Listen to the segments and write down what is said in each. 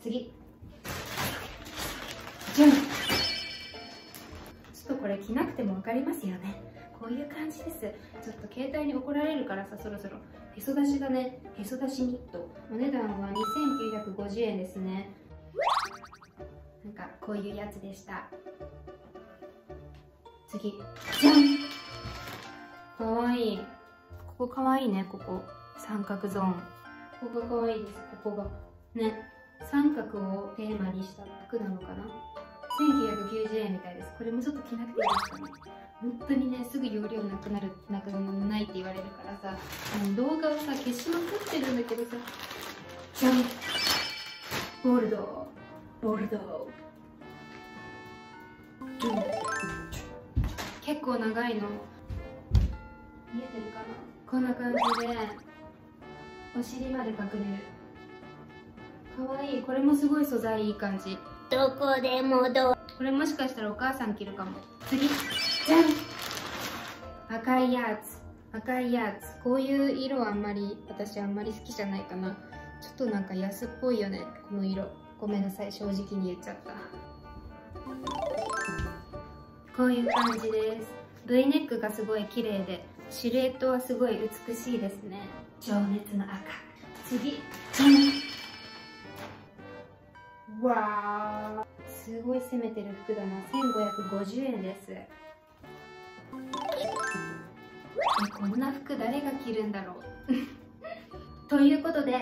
次。じゃんちょっとこれ着なくても分かりますよね。こういう感じです。ちょっと携帯に怒られるからさそろそろ。へそ出しだねへそ出しニット。お値段は2950円ですね。なんかこういうやつでした。次。じゃん。かわいい。ここかわいいねここ。三角ゾーン。ここがかわいいです。ここが。ね。三角をテーマにした服なのかな？1990円みたいです。これもちょっと着なくていいですかね？本当にねすぐ容量なくなるなくないって言われるからさあの動画をさ消しまくってるんだけどさ。じゃんボルドー。ボルドー、うん、結構長いの。見えてるかな？こんな感じでお尻まで隠れる。かわい。いこれもすごい素材いい感じ。どこでもどこれもしかしたらお母さん着るかも。次。じゃん。赤いやつ。赤いやつ。こういう色あんまり私あんまり好きじゃないかな。ちょっとなんか安っぽいよね。この色。ごめんなさい。正直に言っちゃった。こういう感じです。V ネックがすごい綺麗でシルエットはすごい美しいですね。情熱の赤。次わー。すごい攻めてる服だな。1550円です。こんな服誰が着るんだろう。ということで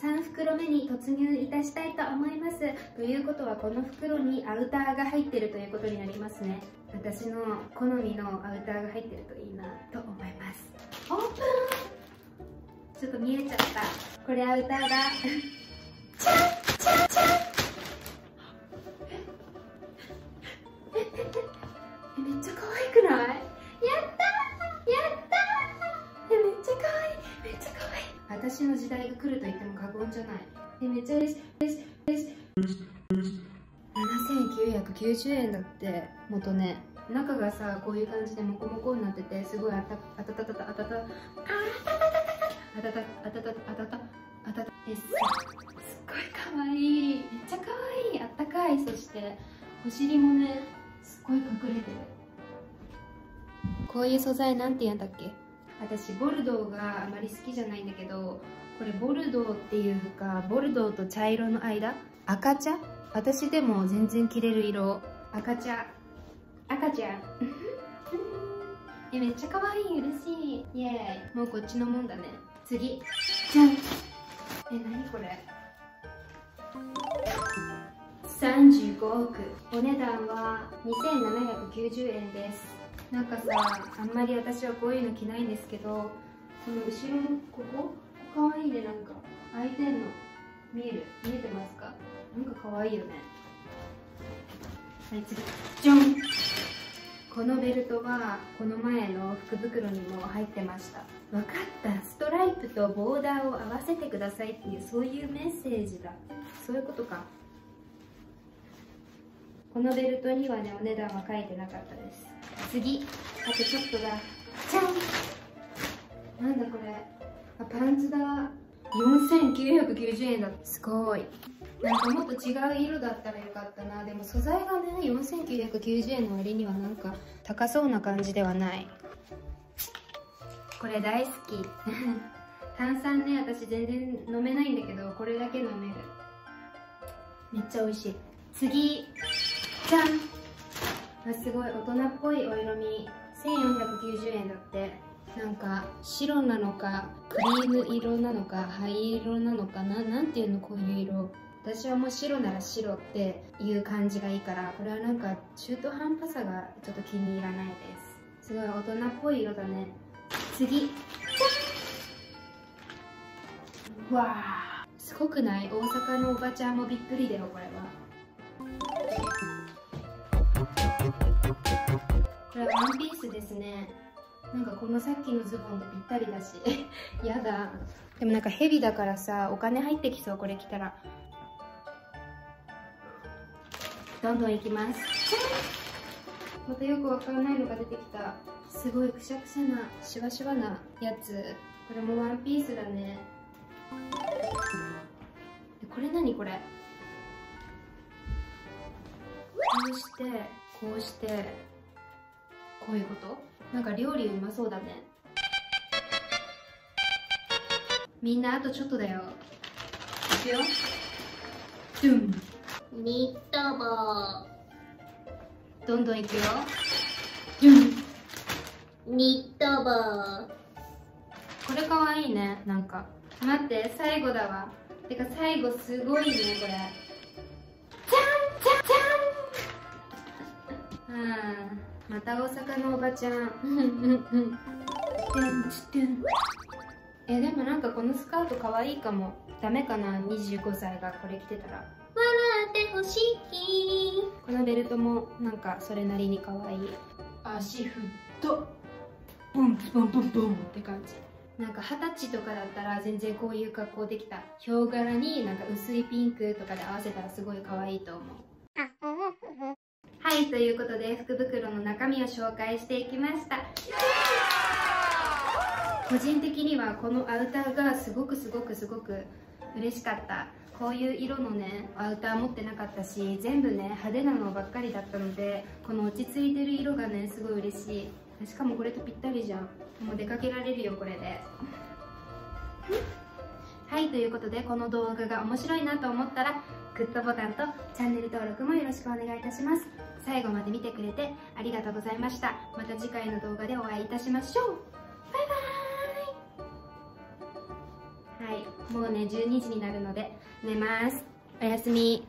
3袋目に突入いたしたいと思います。ということはこの袋にアウターが入ってるということになりますね。私の好みのアウターが入ってるといいなと思います。オープン。ちょっと見えちゃった。これアウターがめっちゃ可愛くない？やったやっためっちゃ可愛い！めっちゃ可愛い！私の時代が来ると言っても過言じゃない。えめっちゃ嬉しい。嬉しい嬉しい7990円だって元ね。中がさこういう感じでモコモコになっててすごいあたあたたたたあたたあたたたあたたあたたあたたあたたえすっごい可愛い。めっちゃ可愛い。あったかい。そしてお尻もねすっごい隠れてる。こういう素材なんて言うんだっけ？私ボルドーがあまり好きじゃないんだけどこれボルドーっていうかボルドーと茶色の間？赤茶？私でも全然着れる色。赤茶。赤ちゃんえめっちゃ可愛い。嬉しい。イエーイ。もうこっちのもんだね。次。じゃん。え何これ？35億。お値段は2790円です。なんかさあんまり私はこういうの着ないんですけどこの後ろのここ？かわいいねなんか開いてんの見える？見えてますか？なんかかわいいよね。はい次。じゃんこのベルトはこの前の福袋にも入ってました。分かった。ストライプとボーダーを合わせてくださいっていうそういうメッセージだ。そういうことか。このベルトにはねお値段は書いてなかったです。次。あとちょっとだ。じゃん。なんだこれ。あパンツだ。4990円だ。すごい。なんかもっと違う色だったらよかったな。でも素材がね4990円の割にはなんか高そうな感じではない。これ大好き。炭酸ね私全然飲めないんだけどこれだけ飲める。めっちゃ美味しい。次じゃん。あすごい。大人っぽいお色味。1490円だって。なんか白なのかクリーム色なのか灰色なのかななんていうのこういう色。私はもう白なら白っていう感じがいいからこれはなんか中途半端さがちょっと気に入らないです。すごい大人っぽい色だね。次。わあ。すごくない？大阪のおばちゃんもびっくりだよこれは。これはワンピースですね。なんかこのさっきのズボンとぴったりだし。やだ。でもなんかヘビだからさお金入ってきそうこれ着たら。どんどんいきます。またよくわからないのが出てきた。すごいくしゃくしゃなシワシワなやつ。これもワンピースだね。これ何これ？こうしてこうしてこういうこと？なんか料理うまそうだね。みんなあとちょっとだよ。いくよ。ドゥン。ニット帽どんどんいくよ。ドゥン。ニット帽これかわいいね。なんか。待って最後だわ。てか最後すごいねこれまた大阪のおばちゃん。うんうんうんえでもなんかこのスカートかわいいかも。ダメかな？25歳がこれ着てたら。笑ってほしいこのベルトもなんかそれなりにかわい。い足フットボンボンボンボンって感じ。なんか二十歳とかだったら全然こういう格好できた。ヒョウ柄になんか薄いピンクとかで合わせたらすごい可愛いと思うはいということで福袋の中身を紹介していきました。個人的にはこのアウターがすごくすごくすごく嬉しかった。こういう色のねアウター持ってなかったし全部ね派手なのばっかりだったのでこの落ち着いてる色がねすごい嬉しい。しかもこれとぴったりじゃん。もう出かけられるよこれで。はいということでこの動画が面白いなと思ったらグッドボタンとチャンネル登録もよろしくお願いいたします。最後まで見てくれてありがとうございました。また次回の動画でお会いいたしましょう。バイバーイ。はい。もうね12時になるので寝ます。おやすみ。